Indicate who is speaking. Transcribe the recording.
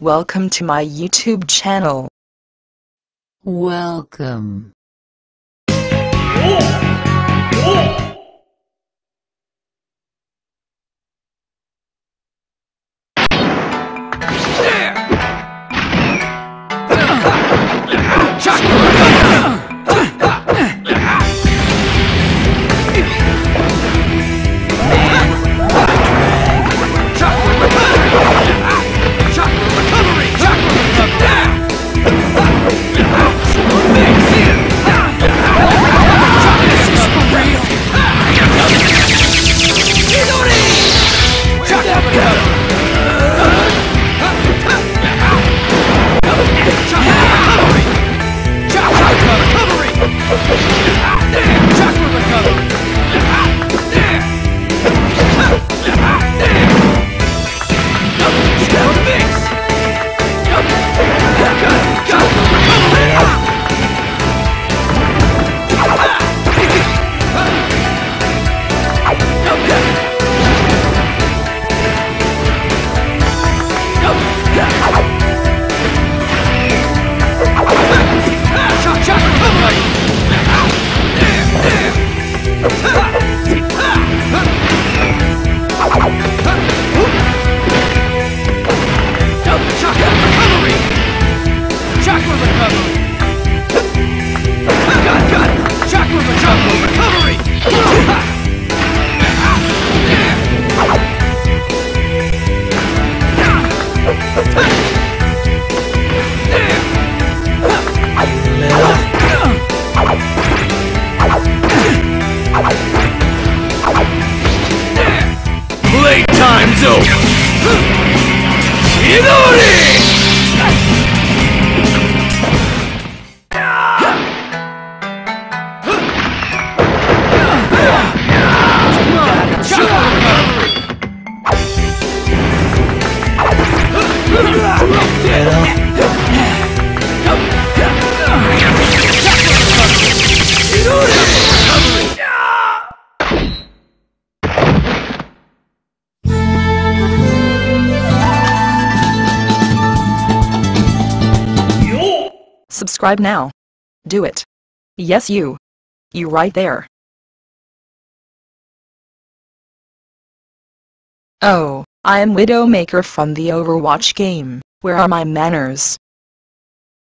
Speaker 1: Welcome to my YouTube channel.
Speaker 2: Welcome.
Speaker 3: Playtime's over! Chidori!
Speaker 1: Subscribe now. Do it. Yes you. You right there. Oh, I am Widowmaker from the Overwatch game. Where are my manners?